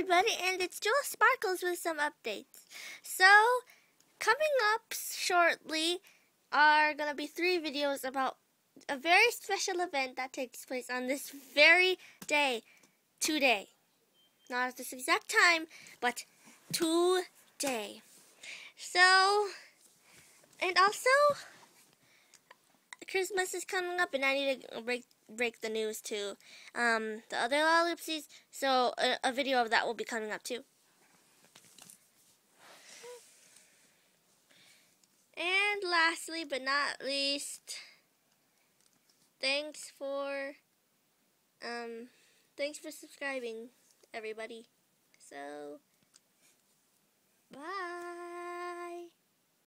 everybody, and it's Jewel Sparkles with some updates. So, coming up shortly are going to be three videos about a very special event that takes place on this very day, today. Not at this exact time, but today. So, and also, Christmas is coming up, and I need to break break the news to um, the other Lalaloopsies. So a, a video of that will be coming up too. And lastly, but not least, thanks for um, thanks for subscribing, everybody. So.